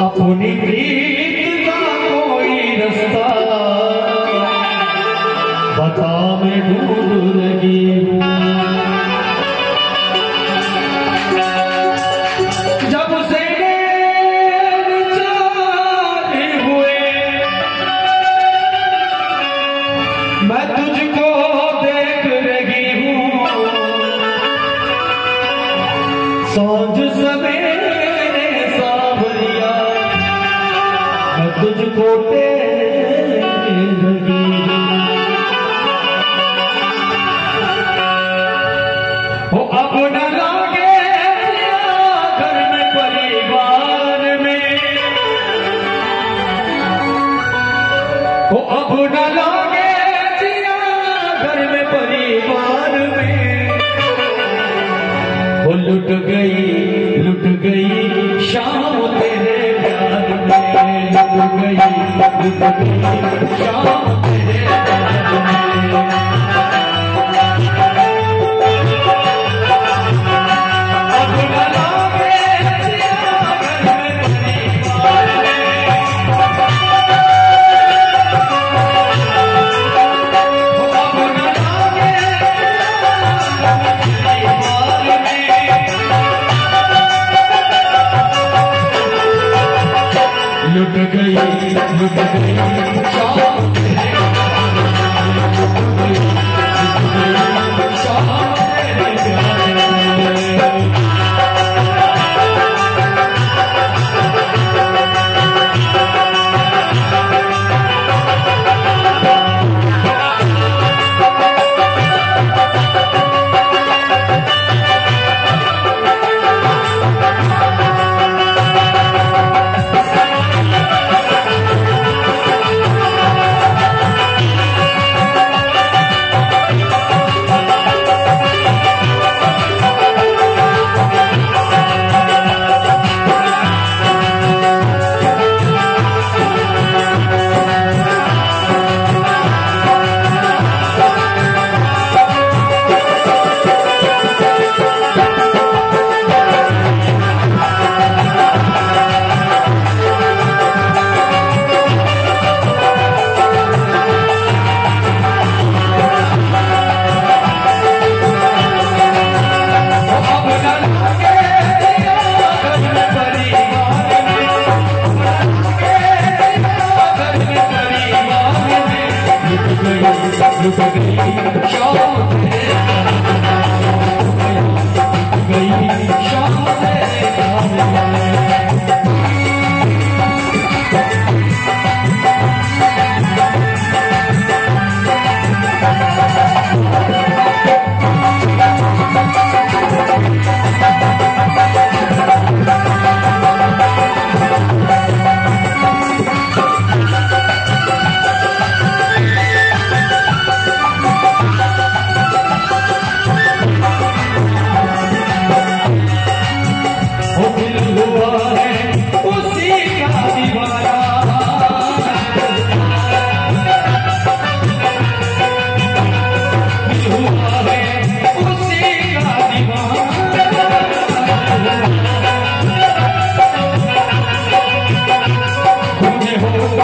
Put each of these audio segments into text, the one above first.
अपनी प्रीत का कोई रस्ता। बचा में दूर लॻी कोटे घर में परिवार में। अब न लागे घर में परिवार में। लुट गई Shabbat Shalom. गई लुट गई।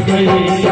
गए